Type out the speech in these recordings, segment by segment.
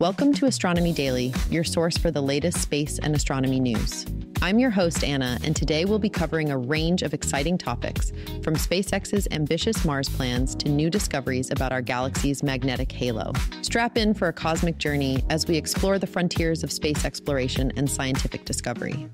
Welcome to Astronomy Daily, your source for the latest space and astronomy news. I'm your host, Anna, and today we'll be covering a range of exciting topics from SpaceX's ambitious Mars plans to new discoveries about our galaxy's magnetic halo. Strap in for a cosmic journey as we explore the frontiers of space exploration and scientific discovery.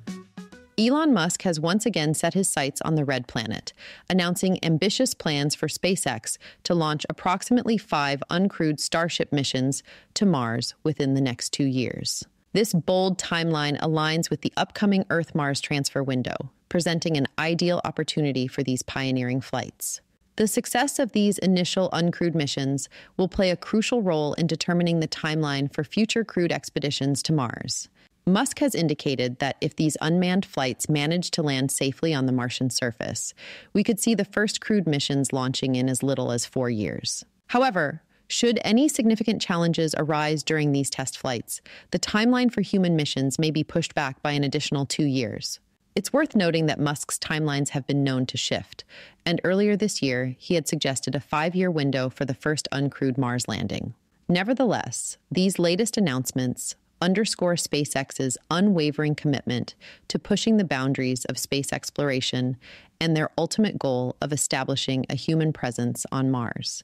Elon Musk has once again set his sights on the red planet, announcing ambitious plans for SpaceX to launch approximately five uncrewed Starship missions to Mars within the next two years. This bold timeline aligns with the upcoming Earth Mars transfer window, presenting an ideal opportunity for these pioneering flights. The success of these initial uncrewed missions will play a crucial role in determining the timeline for future crewed expeditions to Mars. Musk has indicated that if these unmanned flights manage to land safely on the Martian surface, we could see the first crewed missions launching in as little as four years. However, should any significant challenges arise during these test flights, the timeline for human missions may be pushed back by an additional two years. It's worth noting that Musk's timelines have been known to shift, and earlier this year, he had suggested a five year window for the first uncrewed Mars landing. Nevertheless, these latest announcements underscore SpaceX's unwavering commitment to pushing the boundaries of space exploration and their ultimate goal of establishing a human presence on Mars.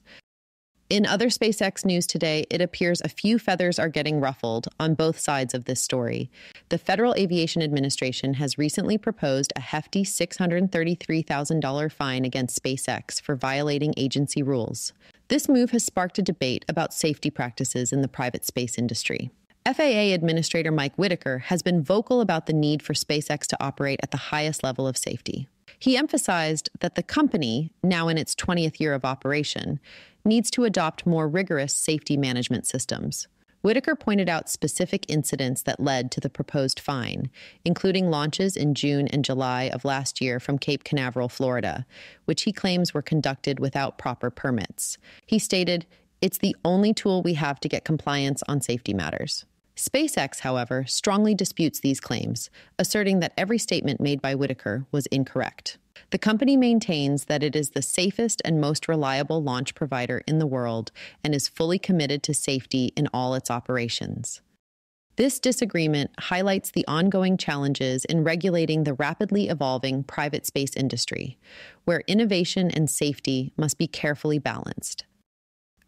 In other SpaceX news today, it appears a few feathers are getting ruffled on both sides of this story. The Federal Aviation Administration has recently proposed a hefty $633,000 fine against SpaceX for violating agency rules. This move has sparked a debate about safety practices in the private space industry. FAA Administrator Mike Whitaker has been vocal about the need for SpaceX to operate at the highest level of safety. He emphasized that the company, now in its 20th year of operation, needs to adopt more rigorous safety management systems. Whitaker pointed out specific incidents that led to the proposed fine, including launches in June and July of last year from Cape Canaveral, Florida, which he claims were conducted without proper permits. He stated, It's the only tool we have to get compliance on safety matters. SpaceX, however, strongly disputes these claims, asserting that every statement made by Whitaker was incorrect. The company maintains that it is the safest and most reliable launch provider in the world and is fully committed to safety in all its operations. This disagreement highlights the ongoing challenges in regulating the rapidly evolving private space industry, where innovation and safety must be carefully balanced.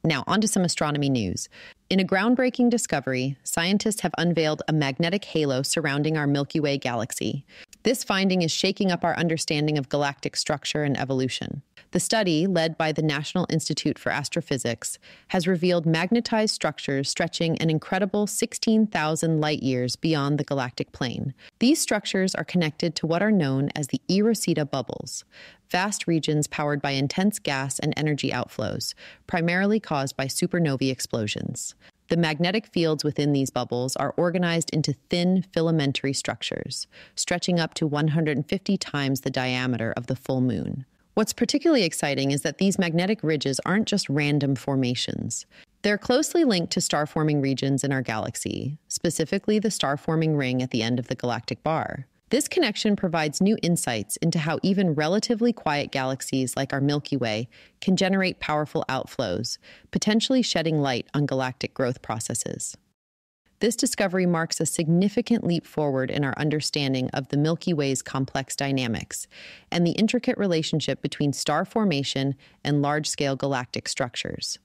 Now, on to some astronomy news. In a groundbreaking discovery, scientists have unveiled a magnetic halo surrounding our Milky Way galaxy. This finding is shaking up our understanding of galactic structure and evolution. The study, led by the National Institute for Astrophysics, has revealed magnetized structures stretching an incredible 16,000 light years beyond the galactic plane. These structures are connected to what are known as the E Rosetta bubbles, vast regions powered by intense gas and energy outflows, primarily caused by supernovae explosions. The magnetic fields within these bubbles are organized into thin filamentary structures, stretching up to 150 times the diameter of the full moon. What's particularly exciting is that these magnetic ridges aren't just random formations. They're closely linked to star forming regions in our galaxy, specifically the star forming ring at the end of the galactic bar. This connection provides new insights into how even relatively quiet galaxies like our Milky Way can generate powerful outflows, potentially shedding light on galactic growth processes. This discovery marks a significant leap forward in our understanding of the Milky Way's complex dynamics and the intricate relationship between star formation and large scale galactic structures.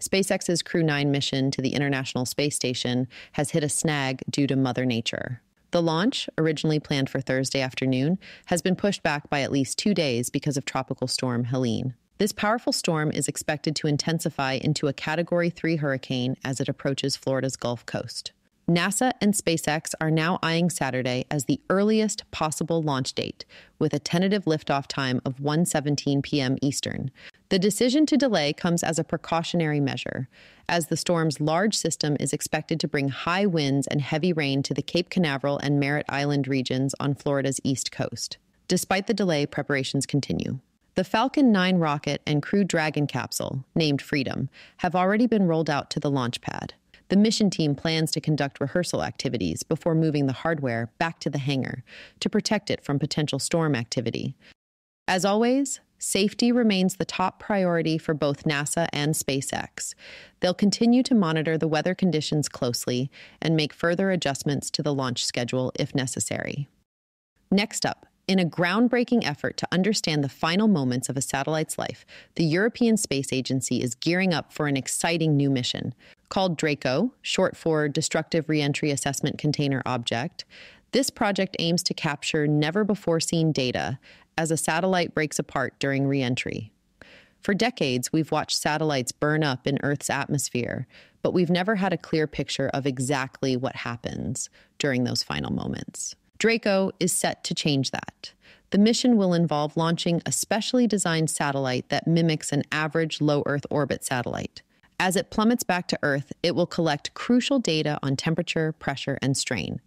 SpaceX's Crew 9 mission to the International Space Station has hit a snag due to Mother Nature. The launch, originally planned for Thursday afternoon, has been pushed back by at least two days because of Tropical Storm Helene. This powerful storm is expected to intensify into a Category 3 hurricane as it approaches Florida's Gulf Coast. NASA and SpaceX are now eyeing Saturday as the earliest possible launch date, with a tentative liftoff time of 1:17 p.m. Eastern. The decision to delay comes as a precautionary measure, as the storm's large system is expected to bring high winds and heavy rain to the Cape Canaveral and Merritt Island regions on Florida's east coast. Despite the delay, preparations continue. The Falcon 9 rocket and Crew Dragon capsule, named Freedom, have already been rolled out to the launch pad. The mission team plans to conduct rehearsal activities before moving the hardware back to the hangar to protect it from potential storm activity. As always, Safety remains the top priority for both NASA and SpaceX. They'll continue to monitor the weather conditions closely and make further adjustments to the launch schedule if necessary. Next up, in a groundbreaking effort to understand the final moments of a satellite's life, the European Space Agency is gearing up for an exciting new mission. Called DRACO, short for Destructive Reentry Assessment Container Object, this project aims to capture never before seen data as a satellite breaks apart during reentry. For decades, we've watched satellites burn up in Earth's atmosphere, but we've never had a clear picture of exactly what happens during those final moments. Draco is set to change that. The mission will involve launching a specially designed satellite that mimics an average low Earth orbit satellite. As it plummets back to Earth, it will collect crucial data on temperature, pressure, and strain.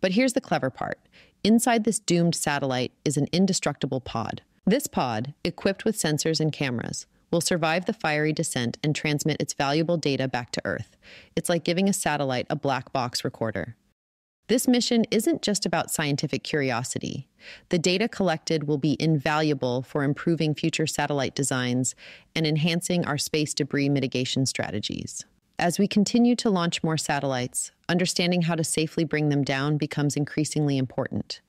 But here's the clever part inside this doomed satellite is an indestructible pod. This pod, equipped with sensors and cameras, will survive the fiery descent and transmit its valuable data back to Earth. It's like giving a satellite a black box recorder. This mission isn't just about scientific curiosity. The data collected will be invaluable for improving future satellite designs and enhancing our space debris mitigation strategies. As we continue to launch more satellites, understanding how to safely bring them down becomes increasingly important.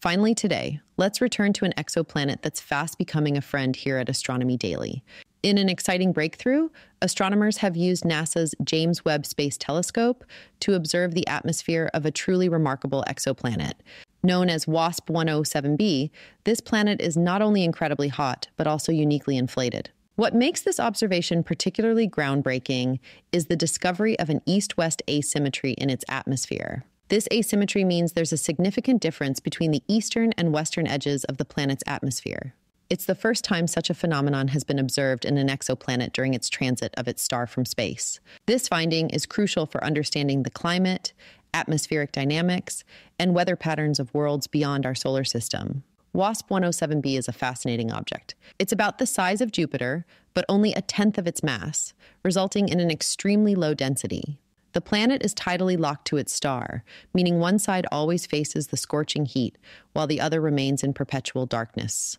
Finally, today, let's return to an exoplanet that's fast becoming a friend here at Astronomy Daily. In an exciting breakthrough, astronomers have used NASA's James Webb Space Telescope to observe the atmosphere of a truly remarkable exoplanet. Known as WASP 107b, this planet is not only incredibly hot, but also uniquely inflated. What makes this observation particularly groundbreaking is the discovery of an east west asymmetry in its atmosphere. This asymmetry means there's a significant difference between the eastern and western edges of the planet's atmosphere. It's the first time such a phenomenon has been observed in an exoplanet during its transit of its star from space. This finding is crucial for understanding the climate, atmospheric dynamics, and weather patterns of worlds beyond our solar system. WASP 107b is a fascinating object. It's about the size of Jupiter, but only a tenth of its mass, resulting in an extremely low density. The planet is tidally locked to its star, meaning one side always faces the scorching heat, while the other remains in perpetual darkness.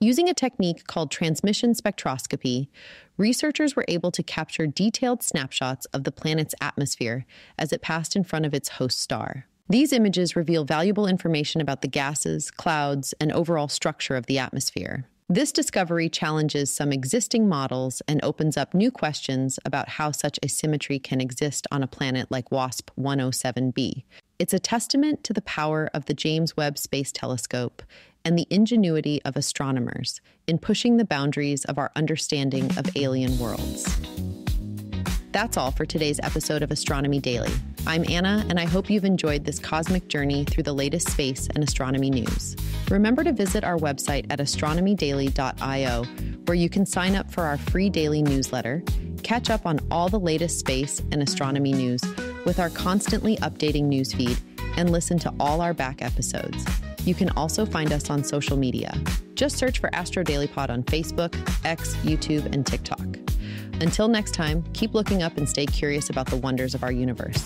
Using a technique called transmission spectroscopy, researchers were able to capture detailed snapshots of the planet's atmosphere as it passed in front of its host star. These images reveal valuable information about the gases, clouds, and overall structure of the atmosphere. This discovery challenges some existing models and opens up new questions about how such asymmetry can exist on a planet like WASP 107b. It's a testament to the power of the James Webb Space Telescope and the ingenuity of astronomers in pushing the boundaries of our understanding of alien worlds. That's all for today's episode of Astronomy Daily. I'm Anna, and I hope you've enjoyed this cosmic journey through the latest space and astronomy news. Remember to visit our website at astronomydaily.io, where you can sign up for our free daily newsletter, catch up on all the latest space and astronomy news with our constantly updating newsfeed, and listen to all our back episodes. You can also find us on social media. Just search for Astro Daily Pod on Facebook, X, YouTube, and TikTok. Until next time, keep looking up and stay curious about the wonders of our universe.